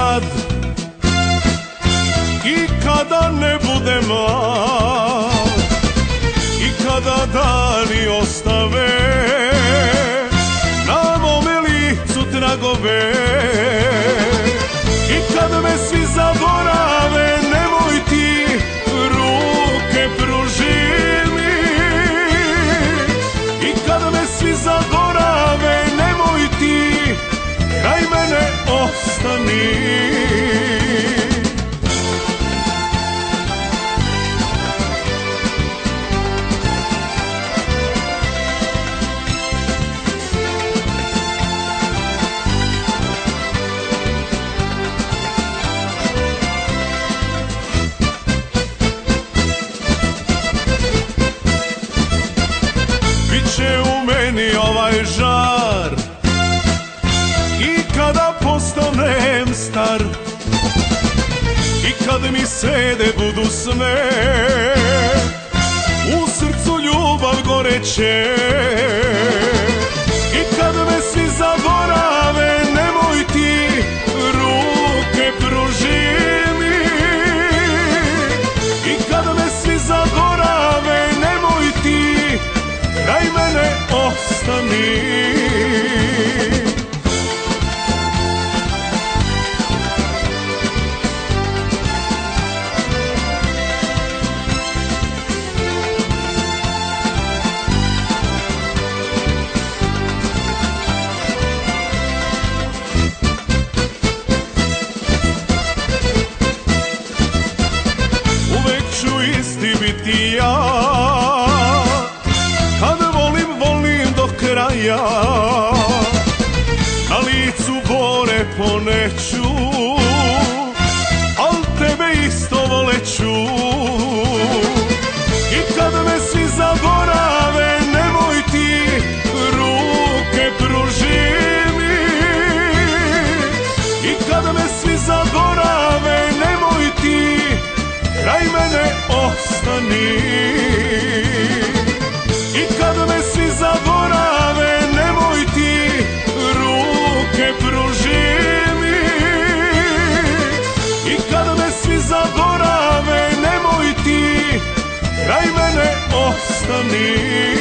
sad I kada ne bude mlad I kada dani ostave Na mome licu tragove I kada me svi zaborave Nemoj ti ruke pruži mi. I kada me svi zaborave Nemoj ti kraj mene ostani. Biće u meni ovaj žar. I kada postanem star I kad mi sede budu sve U srcu ljubav goreće biti ja kraja Na licu bore poneću Al tebe isto voleću zaborave